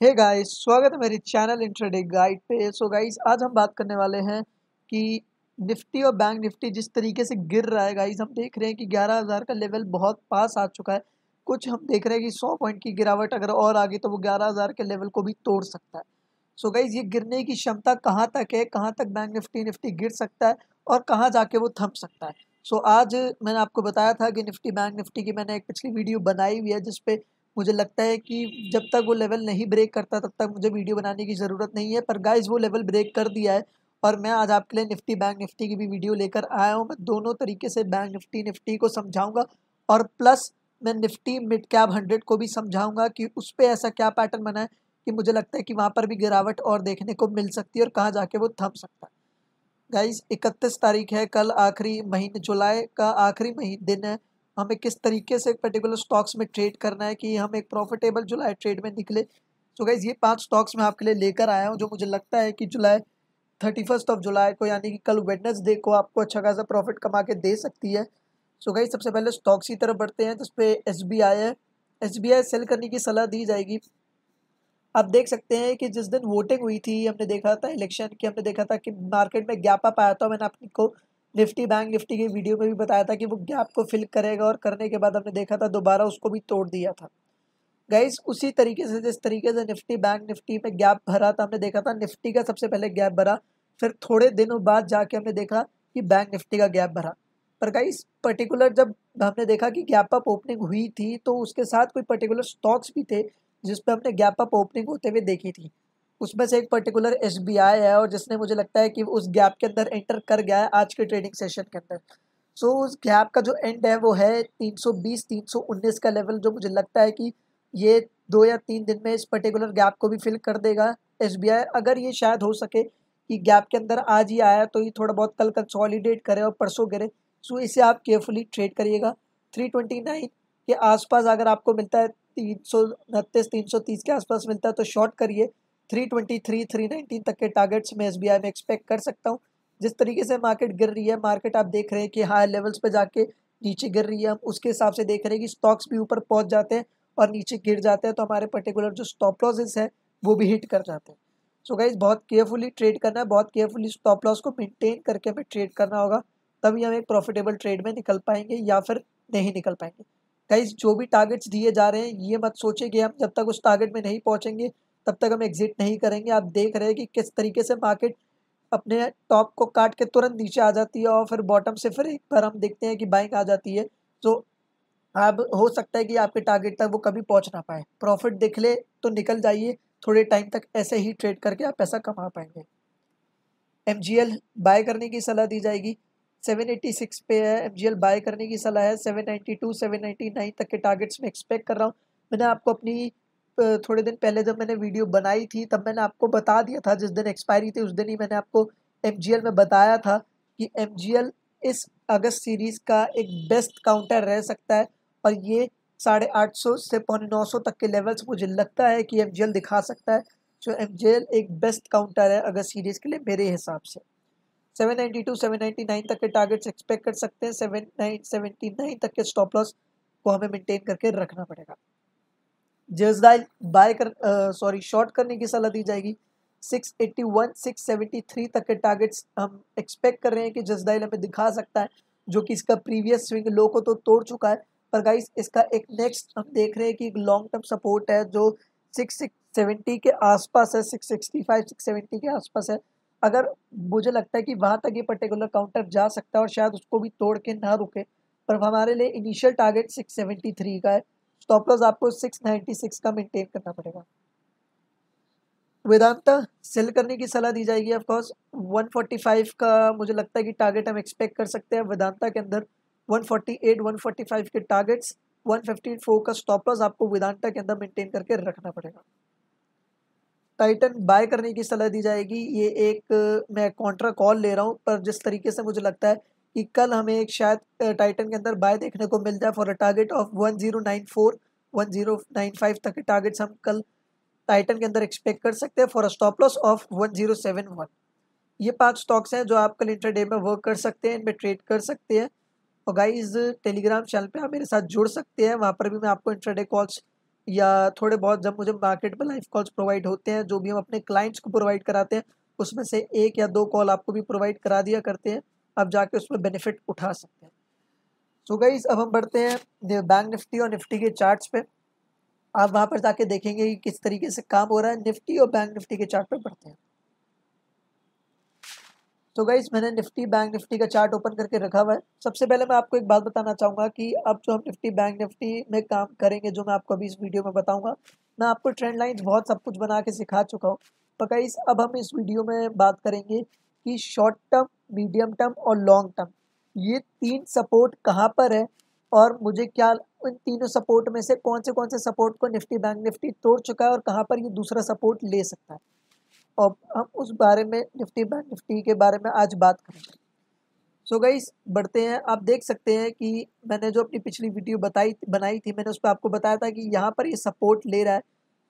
Hey guys स्वागत है मेरे चैनल इंट्राडे गाइड पे। सो गाइस आज हम बात करने वाले हैं कि निफ्टी और बैंक निफ्टी जिस तरीके से गिर रहा है गाइस हम देख रहे हैं कि 11000 का लेवल बहुत पास आ चुका है। कुछ हम देख रहे हैं कि 100 पॉइंट की गिरावट अगर और आगे तो वो 11000 के लेवल को भी तोड़ सकता है। सो so गाइज़ ये गिरने की क्षमता कहाँ तक है? कहाँ तक बैंक निफ्टी निफ्टी गिर सकता है? और कहाँ जाके वो थम सकता है? सो so आज मैंने आपको बताया था कि निफ्टी बैंक निफ्टी की मैंने एक पिछली वीडियो बनाई हुई है, जिसपे मुझे लगता है कि जब तक वो लेवल नहीं ब्रेक करता, तब तक मुझे वीडियो बनाने की ज़रूरत नहीं है। पर गाइज़ वो लेवल ब्रेक कर दिया है और मैं आज आपके लिए निफ्टी बैंक निफ्टी की भी वीडियो लेकर आया हूँ। मैं दोनों तरीके से बैंक निफ्टी निफ्टी को समझाऊँगा और प्लस मैं निफ्टी मिड कैप हंड्रेड को भी समझाऊँगा कि उस पर ऐसा क्या पैटर्न बना है कि मुझे लगता है कि वहाँ पर भी गिरावट और देखने को मिल सकती है और कहाँ जाके वो थम सकता है। गाइज़ इकतीस तारीख है, कल आखिरी महीने, जुलाई का आखिरी महीने दिन है। हमें किस तरीके से पर्टिकुलर स्टॉक्स में ट्रेड करना है कि हम एक प्रॉफिटेबल जुलाई ट्रेड में निकले। सो गाइज़ ये पाँच स्टॉक्स मैं आपके लिए लेकर आया हूँ, जो मुझे लगता है कि July thirty first of July को यानी कि कल वेडनेसडे को आपको अच्छा खासा प्रॉफिट कमा के दे सकती है। सो गाइज़ सबसे पहले स्टॉक्स की तरफ़ बढ़ते हैं, जिसपे एस बी आई है। एस बी आई सेल करने की सलाह दी जाएगी। आप देख सकते हैं कि जिस दिन वोटिंग हुई थी, हमने देखा था इलेक्शन की, हमने देखा था कि मार्केट में गैप अप आया था, मैंने आपको निफ्टी बैंक निफ्टी की वीडियो में भी बताया था कि वो गैप को फिल करेगा और करने के बाद हमने देखा था दोबारा उसको भी तोड़ दिया था। गाइस, उसी तरीके से, जिस तरीके से निफ्टी बैंक निफ्टी में गैप भरा था, हमने देखा था निफ्टी का सबसे पहले गैप भरा, फिर थोड़े दिनों बाद जाके हमने देखा कि बैंक निफ्टी का गैप भरा। पर गाइस, पर्टिकुलर जब हमने देखा कि गैप अप ओपनिंग हुई थी तो उसके साथ कोई पर्टिकुलर स्टॉक्स भी थे, जिस पर हमने गैप अप ओपनिंग होते हुए देखी थी। उसमें से एक पर्टिकुलर एसबीआई है और जिसने मुझे लगता है कि उस गैप के अंदर एंटर कर गया है आज के ट्रेडिंग सेशन के अंदर। सो so, उस गैप का जो एंड है वो है 320 319 का लेवल जो मुझे लगता है कि ये दो या तीन दिन में इस पर्टिकुलर गैप को भी फिल कर देगा एसबीआई अगर ये शायद हो सके कि गैप के अंदर आज ही आया तो ये थोड़ा बहुत कल कंसोलिडेट करे और परसों गिरे। सो so, इसे आप केयरफुली ट्रेड करिएगा। 329 के आसपास अगर आपको मिलता है तीन सौ उनतीस तीन सौ तीस के आसपास मिलता है तो शॉर्ट करिए। 323 319 तक के टारगेट्स में एस में एक्सपेक्ट कर सकता हूँ। जिस तरीके से मार्केट गिर रही है मार्केट आप देख रहे हैं कि हाई लेवल्स पे जाके नीचे गिर रही है। हम उसके हिसाब से देख रहे हैं कि स्टॉक्स भी ऊपर पहुँच जाते हैं और नीचे गिर जाते हैं। तो हमारे पर्टिकुलर जो स्टॉप लॉसेस है, वो भी हिट कर जाते हैं। सो गाइज़ बहुत केयरफुली ट्रेड करना है, बहुत केयरफुली स्टॉप लॉस को मेनटेन करके हमें ट्रेड करना होगा। तभी हम एक प्रॉफिटेबल ट्रेड में निकल पाएँगे या फिर नहीं निकल पाएँगे। गाइज़ जो भी टारगेट्स दिए जा रहे हैं, ये मत सोचे कि हम जब तक उस टारगेट में नहीं पहुँचेंगे तब तक हम एग्जिट नहीं करेंगे। आप देख रहे हैं कि किस तरीके से मार्केट अपने टॉप को काट के तुरंत नीचे आ जाती है और फिर बॉटम से फिर एक बार हम देखते हैं कि बाइक आ जाती है। तो अब हो सकता है कि आपके टारगेट तक वो कभी पहुँच ना पाए। प्रॉफिट दिख ले तो निकल जाइए। थोड़े टाइम तक ऐसे ही ट्रेड करके आप पैसा कमा पाएँगे। एमजीएल बाय करने की सलाह दी जाएगी। 786 पे है। एमजीएल बाय करने की सलाह है। 792 799 तक के टारगेट्स में एक्सपेक्ट कर रहा हूँ। मैंने आपको अपनी थोड़े दिन पहले जब मैंने वीडियो बनाई थी, तब मैंने आपको बता दिया था, जिस दिन एक्सपायरी थी, उस दिन ही मैंने आपको एमजीएल में बताया था कि एमजीएल इस अगस्त सीरीज़ का एक बेस्ट काउंटर रह सकता है और ये साढ़े आठ सौ से पौने नौ सौ तक के लेवल्स मुझे लगता है कि एमजीएल दिखा सकता है, जो एमजीएल एक बेस्ट काउंटर है अगस्त सीरीज़ के लिए मेरे हिसाब से। 792 799 तक के टारगेट्स एक्सपेक्ट कर सकते हैं 7979 तक के स्टॉप लॉस को हमें मेंटेन करके रखना पड़ेगा। जजदाइल बाय कर सॉरी शॉर्ट करने की सलाह दी जाएगी। 681 673 तक के टारगेट्स हम एक्सपेक्ट कर रहे हैं कि जजदाइल हमें दिखा सकता है, जो कि इसका प्रीवियस स्विंग लो को तो तोड़ चुका है, पर गाइस इसका एक नेक्स्ट हम देख रहे हैं कि एक लॉन्ग टर्म सपोर्ट है, जो सिक्स सिक्स सेवेंटी के आसपास है six sixty five six seventy के आसपास है। अगर मुझे लगता है कि वहाँ तक ये पर्टिकुलर काउंटर जा सकता है और शायद उसको भी तोड़ के ना रुके, पर हमारे लिए initial target six seventy three का है। स्टॉप लॉस आपको 696 का मेंटेन करना पड़ेगा। वेदांता सेल करने की सलाह दी जाएगी ऑफ़ कोर्स 145 का मुझे लगता है कि टारगेट हम एक्सपेक्ट कर सकते हैं वेदांता के अंदर। 148 145 के टारगेट्स 154 का स्टॉप लॉस आपको वेदांता के अंदर मेंटेन करके रखना पड़ेगा। टाइटन बाय करने की सलाह दी जाएगी। ये एक, मैं कॉन्ट्रा कॉल ले रहा हूँ, पर जिस तरीके से मुझे लगता है कल हमें एक शायद टाइटन के अंदर बाय देखने को मिल जाए for a target of one zero nine four one zero nine five तक के टारगेट्स हम कल टाइटन के अंदर एक्सपेक्ट कर सकते हैं for a stop loss of one zero seven one ये पाँच स्टॉक्स हैं जो आप कल इंटरडे में वर्क कर सकते हैं, इनमें ट्रेड कर सकते हैं। और गाइज़ टेलीग्राम चैनल पे आप मेरे साथ जुड़ सकते हैं। वहाँ पर भी मैं आपको इंटरडे कॉल्स या थोड़े बहुत जब मुझे मार्केट में लाइव कॉल्स प्रोवाइड होते हैं, जो भी हम अपने क्लाइंट्स को प्रोवाइड कराते हैं, उसमें से एक या दो कॉल आपको भी प्रोवाइड करा दिया करते हैं। आप जाके उसमें बेनिफिट उठा सकते हैं। सो so गाइज़ अब हम बढ़ते हैं बैंक निफ्टी और निफ्टी के चार्ट्स पे। आप वहाँ पर जाके देखेंगे कि किस तरीके से काम हो रहा है। निफ्टी और बैंक निफ्टी के चार्ट पे बढ़ते हैं। तो गाइज़ मैंने निफ्टी बैंक निफ्टी का चार्ट ओपन करके रखा हुआ है। सबसे पहले मैं आपको एक बात बताना चाहूँगा कि अब जो हम निफ्टी बैंक निफ्टी में काम करेंगे, जो मैं आपको अभी इस वीडियो में बताऊँगा, मैं आपको ट्रेंड लाइन्स बहुत सब कुछ बना के सिखा चुका हूँ। तो गाइज़ अब हम इस वीडियो में बात करेंगे कि शॉर्ट टर्म मीडियम टर्म और लॉन्ग टर्म ये तीन सपोर्ट कहाँ पर है और मुझे क्या, इन तीनों सपोर्ट में से कौन से कौन से सपोर्ट को निफ्टी बैंक निफ्टी तोड़ चुका है और कहाँ पर ये दूसरा सपोर्ट ले सकता है? और हम उस बारे में निफ्टी बैंक निफ्टी के बारे में आज बात करेंगे। सो so बढ़ते हैं। आप देख सकते हैं कि मैंने जो अपनी पिछली वीडियो बताई, बनाई थी, मैंने उस पर आपको बताया था कि यहाँ पर ये सपोर्ट ले रहा है।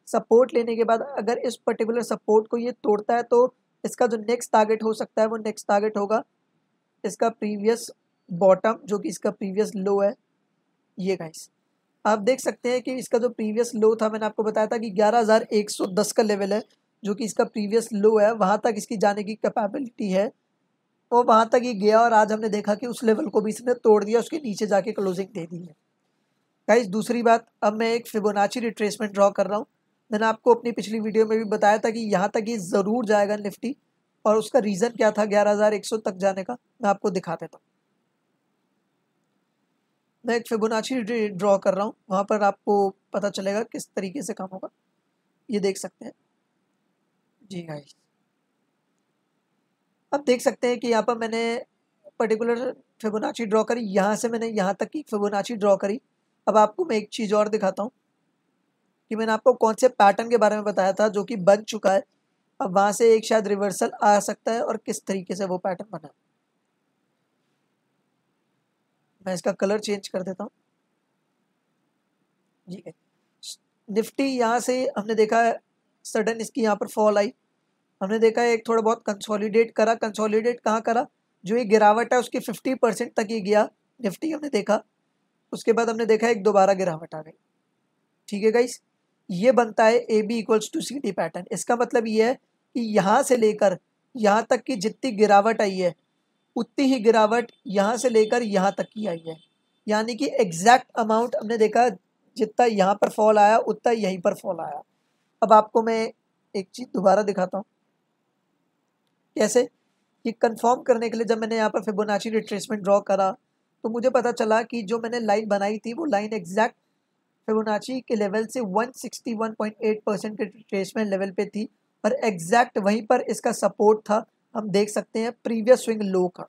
सपोर्ट लेने के बाद अगर इस पर्टिकुलर सपोर्ट को ये तोड़ता है तो इसका जो नेक्स्ट टारगेट हो सकता है वो नेक्स्ट टारगेट होगा। इसका प्रीवियस बॉटम जो कि इसका प्रीवियस लो है ये गाइस आप देख सकते हैं कि इसका जो प्रीवियस लो था मैंने आपको बताया था कि 11,110 का लेवल है जो कि इसका प्रीवियस लो है। वहाँ तक इसकी जाने की कैपेबिलिटी है। वो वहाँ तक ही गया और आज हमने देखा कि उस लेवल को भी इसने तोड़ दिया उसके नीचे जाके क्लोजिंग दे दी है। गाइस दूसरी बात अब मैं एक फिबोनाची रिट्रेसमेंट ड्रॉ कर रहा हूँ। मैंने आपको अपनी पिछली वीडियो में भी बताया था कि यहाँ तक ये ज़रूर जाएगा निफ्टी, और उसका रीज़न क्या था ग्यारह हज़ार एक सौ तक जाने का, मैं आपको दिखा देता हूँ। मैं एक फिबोनाची ड्रॉ कर रहा हूँ, वहाँ पर आपको पता चलेगा किस तरीके से काम होगा। ये देख सकते हैं। जी गाइस अब देख सकते हैं कि यहाँ पर मैंने पर्टिकुलर फिबोनाची ड्रॉ करी, यहाँ से मैंने यहाँ तक की फिबोनाची ड्रॉ करी। अब आपको मैं एक चीज़ और दिखाता हूँ। कि मैंने आपको कौन से पैटर्न के बारे में बताया था, जो कि बन चुका है। अब वहाँ से एक शायद रिवर्सल आ सकता है और किस तरीके से वो पैटर्न बना मैं इसका कलर चेंज कर देता हूँ। जी निफ्टी यहाँ से हमने देखा है सडन इसकी यहाँ पर फॉल आई। हमने देखा है एक थोड़ा बहुत कंसोलिडेट करा। कंसोलिडेट कहाँ करा? जो ये गिरावट है, उसकी फिफ्टी परसेंट तक ही गया। निफ्टी हमने देखा। उसके बाद हमने देखा एक दोबारा गिरावट आ गई। ठीक है गाइस ये बनता है A B equals to C D pattern इसका मतलब ये है कि यहाँ से लेकर यहाँ तक की जितनी गिरावट आई है, उतनी ही गिरावट यहाँ से लेकर यहाँ तक की आई है। यानी कि एग्जैक्ट अमाउंट हमने देखा, जितना यहाँ पर फॉल आया, उतना यहीं पर फॉल आया। अब आपको मैं एक चीज़ दोबारा दिखाता हूँ। कैसे? कि कंफर्म करने के लिए जब मैंने यहाँ पर फिबोनाची रिट्रेसमेंट ड्रॉ करा तो मुझे पता चला कि जो मैंने लाइन बनाई थी, वो लाइन एग्जैक्ट फिबोनाची के लेवल से 161.8 परसेंट के रिट्रेसमेंट लेवल पे थी, और एग्जैक्ट वहीं पर इसका सपोर्ट था, हम देख सकते हैं प्रीवियस स्विंग लो का।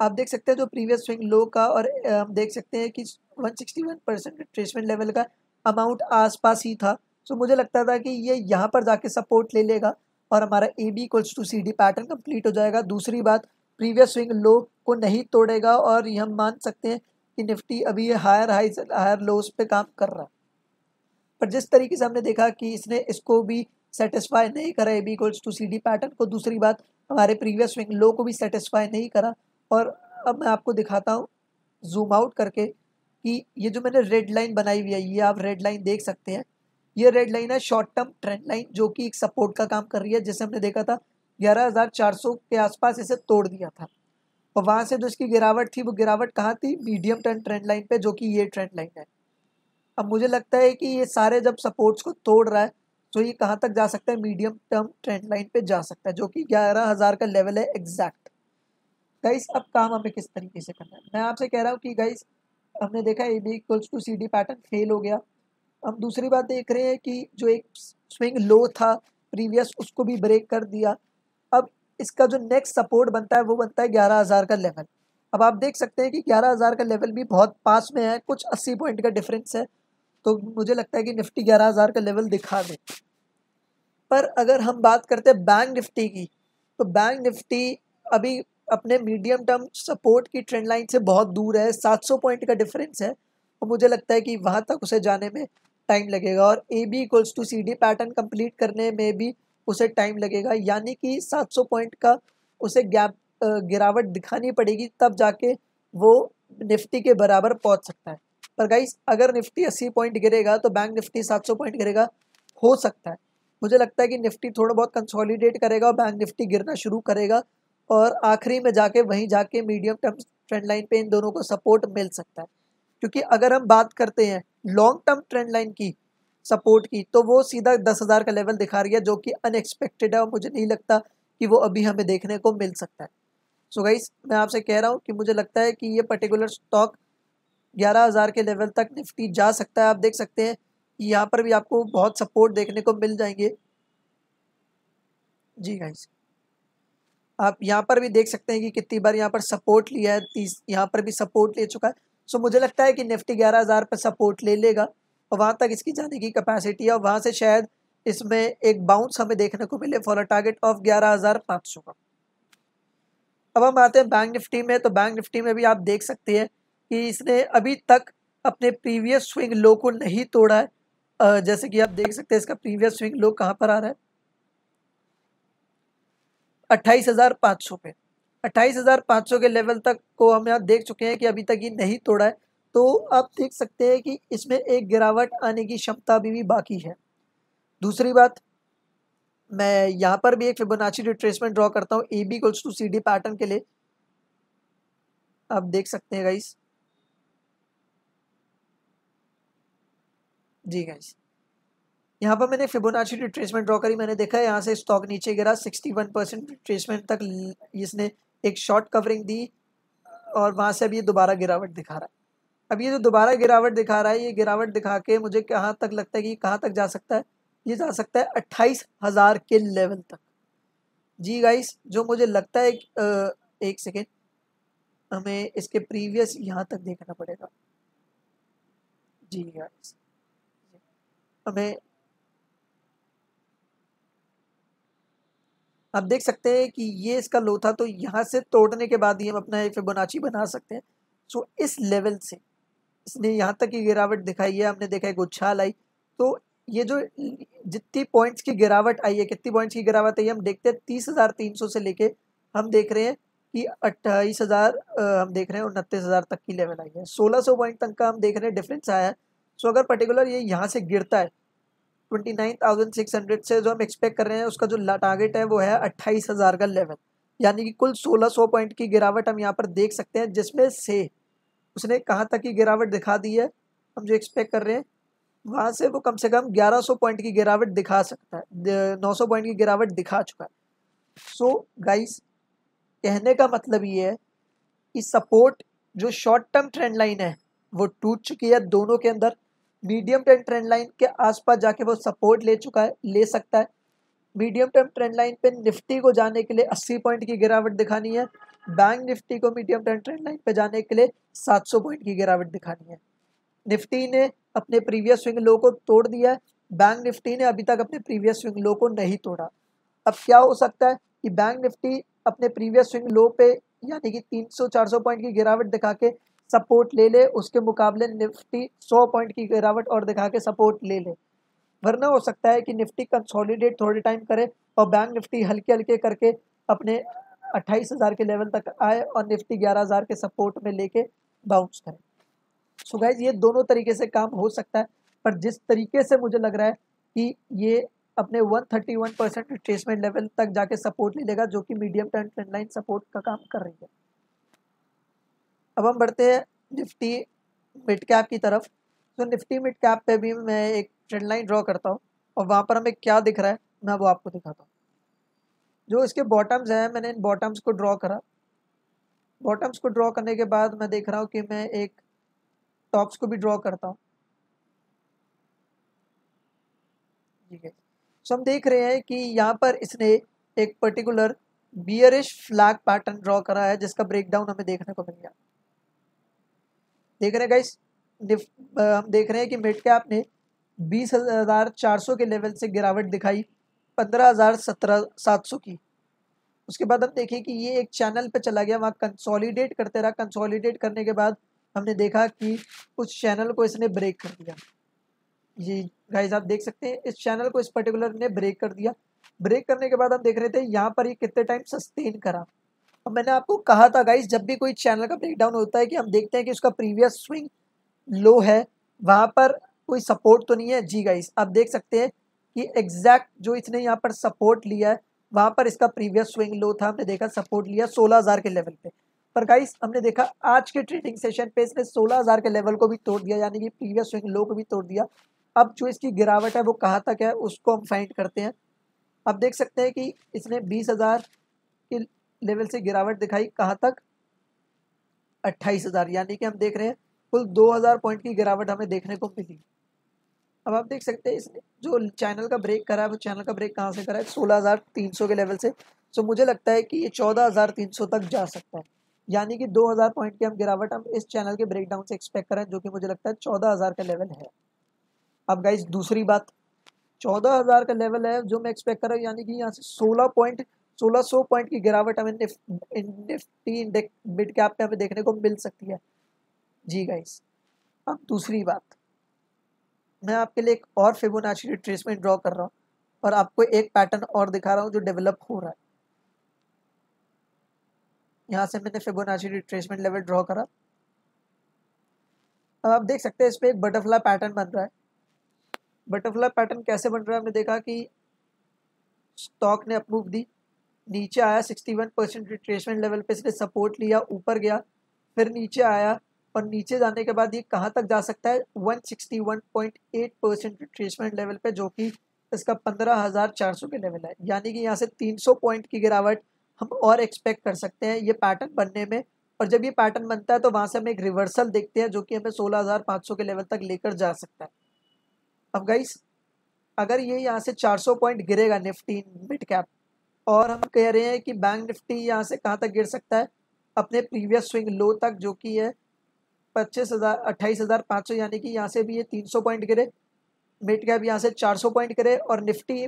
आप देख सकते हैं जो प्रीवियस स्विंग लो का, और हम देख सकते हैं कि 161 परसेंट रिट्रेसमेंट लेवल का अमाउंट आसपास ही था। सो मुझे लगता था कि ये यहाँ पर जाके सपोर्ट ले लेगा, और हमारा A B equals to C D pattern complete हो जाएगा। दूसरी बात प्रीवियस स्विंग लो को नहीं तोड़ेगा, और ये हम मान सकते हैं कि निफ्टी अभी ये हायर हाई हायर लोस पे काम कर रहा है। पर जिस तरीके से हमने देखा कि इसने इसको भी सेटिस्फाई नहीं करा A B equals to C D pattern को, दूसरी बात, हमारे प्रीवियस स्विंग लो को भी सेटिस्फाई नहीं करा। और अब मैं आपको दिखाता हूँ जूम आउट करके, कि ये जो मैंने रेड लाइन बनाई हुई है, ये आप रेड लाइन देख सकते हैं। ये रेड लाइन है शॉर्ट टर्म ट्रेंड लाइन जो कि एक सपोर्ट का काम कर रही है। जैसे हमने देखा था, ग्यारह हज़ार चार सौ के आसपास इसे तोड़ दिया था। और वहाँ से जो इसकी गिरावट थी, वो गिरावट कहाँ थी? मीडियम टर्म ट्रेंड लाइन पे, जो कि ये ट्रेंड लाइन है। अब मुझे लगता है कि ये सारे जब सपोर्ट्स को तोड़ रहा है तो ये कहाँ तक जा सकता है? मीडियम टर्म ट्रेंड लाइन पे जा सकता है, जो कि ग्यारह हज़ार का लेवल है एग्जैक्ट गाइस अब काम हमें किस तरीके से करना है? मैं आपसे कह रहा हूँ कि गाइस हमने देखा A B equals to C D pattern fail हो गया। हम दूसरी बात देख रहे हैं कि जो एक स्विंग लो था प्रीवियस उसको भी ब्रेक कर दिया। इसका जो नेक्स्ट सपोर्ट बनता है, वो बनता है ग्यारह हज़ार का लेवल अब आप देख सकते हैं कि ग्यारह हज़ार का लेवल भी बहुत पास में है, कुछ अस्सी पॉइंट का डिफरेंस है. तो मुझे लगता है कि निफ्टी ग्यारह हज़ार का लेवल दिखा दे. पर अगर हम बात करते हैं बैंक निफ्टी की तो बैंक निफ्टी अभी अपने मीडियम टर्म सपोर्ट की ट्रेंड लाइन से बहुत दूर है 700 पॉइंट का डिफरेंस है. और मुझे लगता है कि वहाँ तक उसे जाने में टाइम लगेगा. और A B equals to C D pattern complete करने में भी उसे टाइम लगेगा। यानी कि 700 पॉइंट का उसे गैप गिरावट दिखानी पड़ेगी, तब जाके वो निफ्टी के बराबर पहुँच सकता है। पर गाइस अगर निफ्टी अस्सी पॉइंट गिरेगा तो बैंक निफ्टी सात सौ पॉइंट गिरेगा, हो सकता है। मुझे लगता है कि निफ्टी थोड़ा बहुत कंसोलिडेट करेगा और बैंक निफ्टी गिरना शुरू करेगा और आखिरी में जाके, वहीं जाके मीडियम टर्म ट्रेंड लाइन पे इन दोनों को सपोर्ट मिल सकता है। क्योंकि अगर हम बात करते हैं लॉन्ग टर्म ट्रेंड लाइन की सपोर्ट की तो वो सीधा दस हज़ार का लेवल दिखा रही है जो कि अनएक्सपेक्टेड है और मुझे नहीं लगता कि वो अभी हमें देखने को मिल सकता है। सो so गाइस मैं आपसे कह रहा हूँ कि मुझे लगता है कि ये पर्टिकुलर स्टॉक ग्यारह हज़ार के लेवल तक निफ्टी जा सकता है। आप देख सकते हैं कि यहाँ पर भी आपको बहुत सपोर्ट देखने को मिल जाएँगे। जी गाइस आप यहाँ पर भी देख सकते हैं कि कितनी बार यहाँ पर सपोर्ट लिया है तीस यहाँ पर भी सपोर्ट ले चुका है। सो so, मुझे लगता है कि निफ्टी ग्यारह हज़ार पर सपोर्ट ले लेगा। और वहाँ तक इसकी जाने की कैपेसिटी है और वहाँ से शायद इसमें एक बाउंस हमें देखने को मिले फॉर अ टारगेट ऑफ़ ग्यारह हज़ार पाँच सौ का। अब हम आते हैं बैंक निफ्टी में तो बैंक निफ्टी में भी आप देख सकते हैं कि इसने अभी तक अपने प्रीवियस स्विंग लो को नहीं तोड़ा है। जैसे कि आप देख सकते हैं इसका प्रीवियस स्विंग लो कहाँ पर आ रहा है? अट्ठाईस हज़ार पाँच सौ पे। अट्ठाईस हज़ार पाँच सौ के लेवल तक को हम यहाँ देख चुके हैं कि अभी तक ये नहीं तोड़ा है। तो आप देख सकते हैं कि इसमें एक गिरावट आने की क्षमता अभी भी बाकी है। दूसरी बात, मैं यहाँ पर भी एक फिबोनाची रिट्रेसमेंट ड्रॉ करता हूँ A B equals to C D pattern के लिए। आप देख सकते हैं गाइस जी गाइस यहाँ पर मैंने फिबोनाची रिट्रेसमेंट ड्रॉ करी, मैंने देखा है यहाँ से स्टॉक नीचे गिरा 61 परसेंट रिट्रेसमेंट तक इसने एक शॉर्ट कवरिंग दी और वहाँ से अब ये दोबारा गिरावट दिखा रहा है। अब ये जो दोबारा गिरावट दिखा रहा है, ये गिरावट दिखा के मुझे कहाँ तक लगता है कि कहाँ तक जा सकता है? ये जा सकता है अट्ठाईस हज़ार के लेवल तक। जी गाइस जो मुझे लगता है एक सेकेंड हमें इसके प्रीवियस यहाँ तक देखना पड़ेगा। जी गाइस हमें आप देख सकते हैं कि ये इसका लो था तो यहाँ से तोड़ने के बाद ही हम अपना फिबोनाची बना सकते हैं। सो इस लेवल से इसने यहाँ तक की गिरावट दिखाई है, हमने देखा एक उछाल आई। तो ये जो जितनी पॉइंट्स की गिरावट आई है, कितनी पॉइंट्स की गिरावट आई है, हम देखते हैं तीस हज़ार तीन सौ से लेके हम देख रहे हैं कि अट्ठाईस हज़ार हम देख रहे हैं उनतीस हज़ार तक की लेवल आई है। सोलह सौ पॉइंट तक का हम देख रहे हैं डिफरेंस आया है। सो अगर पर्टिकुलर ये यहाँ से गिरता है twenty nine thousand six hundred से जो हम एक्सपेक्ट कर रहे हैं, उसका जो टारगेट है वो है अट्ठाईस हज़ार का लेवल यानी कि कुल सोलह सौ पॉइंट की गिरावट हम यहाँ पर देख सकते हैं, जिसमें से उसने कहाँ तक की गिरावट दिखा दी है? हम जो एक्सपेक्ट कर रहे हैं वहाँ से वो कम से कम 1100 पॉइंट की गिरावट दिखा सकता है 900 पॉइंट की गिरावट दिखा चुका है। सो so, गाइस कहने का मतलब ये है कि सपोर्ट जो शॉर्ट टर्म ट्रेंड लाइन है वो टूट चुकी है दोनों के अंदर। मीडियम टर्म ट्रेंड लाइन के आसपास जाके वो सपोर्ट ले चुका है ले सकता है। मीडियम टर्म ट्रेंड लाइन पे निफ्टी को जाने के लिए 80 पॉइंट की गिरावट दिखानी है। बैंक निफ्टी को मीडियम टर्म ट्रेंड लाइन पे जाने के लिए 700 पॉइंट की गिरावट दिखानी है। निफ्टी ने अपने प्रीवियस स्विंग लो को तोड़ दिया है। बैंक निफ्टी ने अभी तक अपने प्रीवियस स्विंग लो को नहीं तोड़ा। अब क्या हो सकता है कि बैंक निफ्टी अपने प्रीवियस स्विंग लो पे यानी कि 300-400 पॉइंट की गिरावट दिखा के सपोर्ट ले ले, उसके मुकाबले निफ्टी 100 पॉइंट की गिरावट और दिखा के सपोर्ट ले ले। वरना हो सकता है कि निफ्टी कंसोलिडेट थोड़े टाइम करे और बैंक निफ्टी हल्के हल्के करके अपने अट्ठाईस हज़ार के लेवल तक आए और निफ्टी ग्यारह हज़ार के सपोर्ट में लेके बाउंस करे। सो गाइज़ ये दोनों तरीके से काम हो सकता है, पर जिस तरीके से मुझे लग रहा है कि ये अपने 131 परसेंट रिट्रेसमेंट लेवल तक जाके सपोर्ट ले लेगा, जो कि medium term trend line support का काम कर रही है। अब हम बढ़ते हैं निफ्टी मिड कैप की तरफ़। तो निफ्टी मिड कैप पे भी मैं एक ट्रेंड लाइन ड्रॉ करता हूँ, और वहाँ पर हमें क्या दिख रहा है, मैं वो आपको दिखाता हूँ। जो इसके बॉटम्स हैं, मैंने इन बॉटम्स को ड्रॉ करा। बॉटम्स को ड्रॉ करने के बाद मैं देख रहा हूँ कि मैं एक टॉप्स को भी ड्रॉ करता हूँ। ठीक है। सो हम देख रहे हैं कि यहाँ पर इसने एक particular bearish flag pattern draw करा है, जिसका ब्रेकडाउन हमें देखने को मिल गया। देख रहे हैं गाइस हम देख रहे हैं कि मिड कैप ने बीस हज़ार चार सौ के लेवल से गिरावट दिखाई। पंद्रह हज़ार सत्रह, सात सौ की। उसके बाद हम देखें कि ये एक चैनल पे चला गया, वहाँ कंसोलिडेट करते रहा। कंसोलिडेट करने के बाद हमने देखा कि उस चैनल को इसने ब्रेक कर दिया। ये गाइज़ आप देख सकते हैं, इस चैनल को इस पर्टिकुलर ने ब्रेक कर दिया। ब्रेक करने के बाद हम देख रहे थे, यहाँ पर ये कितने टाइम सस्टेन करा। और मैंने आपको कहा था गाइज़ जब भी कोई चैनल का ब्रेकडाउन होता है कि हम देखते हैं कि उसका प्रीवियस स्विंग लो है, वहाँ पर कोई सपोर्ट तो नहीं है? जी गाइस आप देख सकते हैं कि एग्जैक्ट जो इसने यहाँ पर सपोर्ट लिया है, वहाँ पर इसका प्रीवियस स्विंग लो था, हमने देखा सपोर्ट लिया सोलह हज़ार के लेवल पे। पर गाइस हमने देखा आज के ट्रेडिंग सेशन पे इसने सोलह हज़ार के लेवल को भी तोड़ दिया, यानी कि प्रीवियस स्विंग लो को भी तोड़ दिया। अब जो इसकी गिरावट है, वो कहाँ तक है, उसको हम फाइंड करते हैं। अब देख सकते हैं कि इसने बीस हज़ार के लेवल से गिरावट दिखाई, कहाँ तक? अट्ठाईस हज़ार, यानी कि हम देख रहे हैं, कुल दो हज़ार पॉइंट की गिरावट हमें देखने को मिली। अब आप देख सकते हैं, इसने जो चैनल का ब्रेक करा है, वो चैनल का ब्रेक कहाँ से करा है? सोलह हज़ार तीन सौ के लेवल से। सो मुझे लगता है कि ये चौदह हज़ार तीन सौ तक जा सकता है। यानी कि दो हज़ार पॉइंट की हम गिरावट हम इस चैनल के ब्रेक डाउन से एक्सपेक्ट करें, जो कि मुझे लगता है चौदह हज़ार का लेवल है। अब गाइज़ दूसरी बात, चौदह हज़ार का लेवल है, जो मैं एक्सपेक्ट कर रहा हूँ, यानी कि यहाँ से सोलह पॉइंट, सोलह सौ पॉइंट की गिरावट हमें निफ्टी इंडेक्स, मिड कैप पे हमें देखने को मिल सकती है। जी गाइस अब दूसरी बात। मैं आपके लिए एक और फिबोनाची रिट्रेसमेंट ड्रॉ कर रहा हूँ, और आपको एक पैटर्न और दिखा रहा हूँ जो डेवलप हो रहा है। यहाँ से मैंने फिबोनाची रिट्रेसमेंट लेवल ड्रॉ करा। अब आप देख सकते हैं इस पर एक बटरफ्लाई पैटर्न बन रहा है। बटरफ्लाई पैटर्न कैसे बन रहा है? हमने देखा कि स्टॉक ने अपमूव दी। नीचे आया 61 परसेंट रिट्रेसमेंट लेवल पे इसने सपोर्ट लिया, ऊपर गया, फिर नीचे आया और नीचे जाने के बाद ये कहाँ तक जा सकता है? 161.8 परसेंट रिट्रेसमेंट लेवल पे जो कि इसका 15,400 के लेवल है। यानी कि यहाँ से 300 पॉइंट की गिरावट हम और एक्सपेक्ट कर सकते हैं ये पैटर्न बनने में। और जब ये पैटर्न बनता है तो वहाँ से हम एक रिवर्सल देखते हैं जो कि हमें 16,500 के लेवल तक लेकर जा सकता है। अब गाइस अगर ये यहाँ से 400 पॉइंट गिरेगा निफ्टी मिड कैप और हम कह रहे हैं कि बैंक निफ्टी यहाँ से कहाँ तक गिर सकता है? अपने प्रीवियस स्विंग लो तक जो कि है पच्चीस हज़ार, अट्ठाईस हज़ार पाँच सौ, यानी कि यहाँ से भी ये तीन सौ पॉइंट गिरे। मिड कैप यहाँ से चार सौ पॉइंट गिरे और निफ्टी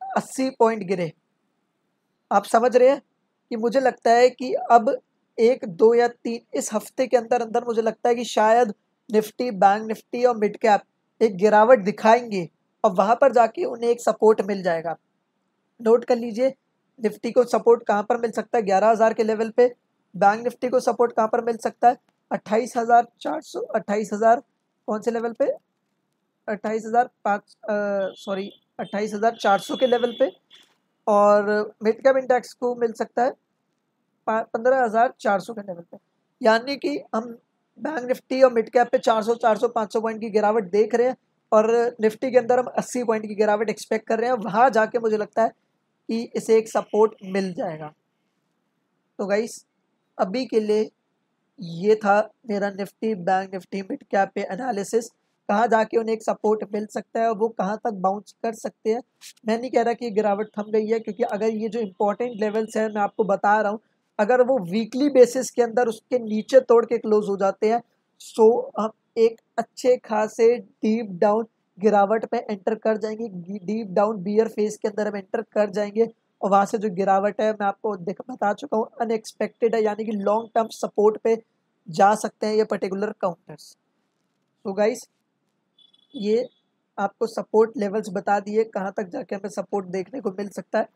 अस्सी पॉइंट गिरे। आप समझ रहे हैं कि मुझे लगता है कि अब एक, दो या तीन इस हफ़्ते के अंदर अंदर मुझे लगता है कि शायद निफ्टी, बैंक निफ्टी और मिड कैप एक गिरावट दिखाएँगे और वहाँ पर जाके उन्हें एक सपोर्ट मिल जाएगा। नोट कर लीजिए, निफ्टी को सपोर्ट कहाँ पर मिल सकता है? ग्यारह हज़ार के लेवल पे। बैंक निफ्टी को सपोर्ट कहाँ पर मिल सकता है? अट्ठाईस हज़ार चार सौ, अट्ठाईस हज़ार कौन से लेवल पे? अट्ठाईस हज़ार पाँच सॉरी अट्ठाईस हज़ार चार सौ के लेवल पे। और मिड कैप इंडेक्स को मिल सकता है पंद्रह हज़ार चार सौ के लेवल पे। यानी कि हम बैंक निफ्टी और मिड कैप पे सौ पाँच सौ पॉइंट की गिरावट देख रहे हैं और निफ्टी के अंदर हम अस्सी पॉइंट की गिरावट एक्सपेक्ट कर रहे हैं। वहाँ जाके मुझे लगता है कि इसे एक सपोर्ट मिल जाएगा। तो गाइस अभी के लिए ये था मेरा Nifty bank Nifty mid cap पे एनालिसिस कहाँ जाके उन्हें एक सपोर्ट मिल सकता है और वो कहाँ तक बाउंस कर सकते हैं? मैं नहीं कह रहा कि गिरावट थम गई है, क्योंकि अगर ये जो इंपॉर्टेंट लेवल्स हैं, मैं आपको बता रहा हूँ, अगर वो वीकली बेसिस के अंदर उसके नीचे तोड़ के क्लोज हो जाते हैं सो हम एक अच्छे खासे डीप डाउन गिरावट पे एंटर कर जाएँगे। डीप डाउन बियर फेस के अंदर हम एंटर कर जाएँगे। और वहाँ से जो गिरावट है, मैं आपको देख, बता चुका हूँ अनएक्सपेक्टेड है, यानी कि लॉन्ग टर्म सपोर्ट पे जा सकते हैं ये पर्टिकुलर काउंटर्स तो गाइस ये आपको सपोर्ट लेवल्स बता दिए, कहाँ तक जाके हमें सपोर्ट देखने को मिल सकता है।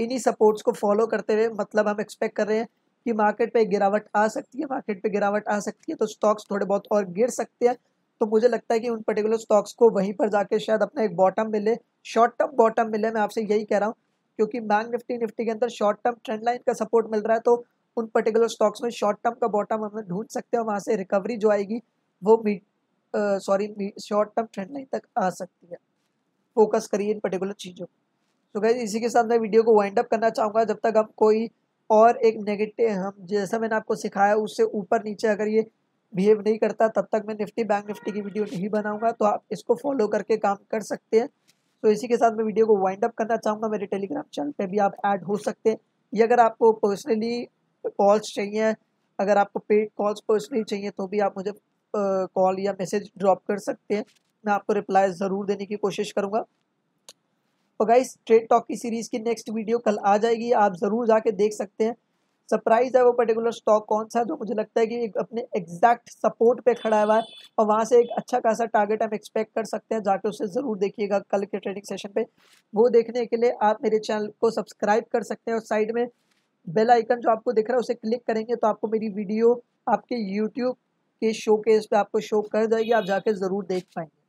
इन्हीं सपोर्ट्स को फॉलो करते हुए मतलब हम एक्सपेक्ट कर रहे हैं कि मार्केट पे गिरावट आ सकती है मार्केट पे गिरावट आ सकती है तो स्टॉक्स थोड़े बहुत और गिर सकते हैं। तो मुझे लगता है कि उन पर्टिकुलर स्टॉक्स को वहीं पर जाके शायद अपना एक बॉटम मिले शॉर्ट टर्म बॉटम मिले, मैं आपसे यही कह रहा हूँ। क्योंकि बैंक निफ्टी निफ्टी के अंदर शॉर्ट टर्म ट्रेंड लाइन का सपोर्ट मिल रहा है तो उन पर्टिकुलर स्टॉक्स में शॉर्ट टर्म का बॉटम हमें ढूंढ सकते हैं वहाँ से रिकवरी जो आएगी, वो meet sorry short term trend line तक आ सकती है। फोकस करिए इन पर्टिकुलर चीज़ों तो गैस इसी के साथ मैं वीडियो को वाइंड अप करना चाहूँगा, जब तक हम कोई और एक नेगेटिव हम जैसा मैंने आपको सिखाया, उससे ऊपर नीचे अगर ये बिहेव नहीं करता, तब तक मैं निफ्टी बैंक निफ्टी की वीडियो नहीं बनाऊँगा तो आप इसको फॉलो करके काम कर सकते हैं। तो इसी के साथ मैं वीडियो को वाइंड अप करना चाहूँगा मेरे टेलीग्राम चैनल पे भी आप ऐड हो सकते हैं। ये अगर आपको पर्सनली कॉल्स चाहिए, अगर आपको पेड कॉल्स पर्सनली चाहिए तो भी आप मुझे कॉल या मैसेज ड्रॉप कर सकते हैं। मैं आपको रिप्लाई ज़रूर देने की कोशिश करूँगा। तो गाइस ट्रेड टॉक की सीरीज़ की नेक्स्ट वीडियो कल आ जाएगी। आप ज़रूर जाके देख सकते हैं। सरप्राइज़ है वो पर्टिकुलर स्टॉक कौन सा है, जो मुझे लगता है कि अपने एग्जैक्ट सपोर्ट पे खड़ा हुआ है और वहाँ से एक अच्छा खासा टारगेट हम एक्सपेक्ट कर सकते हैं, जाके उसे ज़रूर देखिएगा कल के ट्रेडिंग सेशन पे। वो देखने के लिए आप मेरे चैनल को सब्सक्राइब कर सकते हैं और साइड में बेल आइकन जो आपको दिख रहा है, उसे क्लिक करेंगे तो आपको मेरी वीडियो आपके यूट्यूब के शो केस पे आपको शो कर जाएगी, आप जाके ज़रूर देख पाएँगे।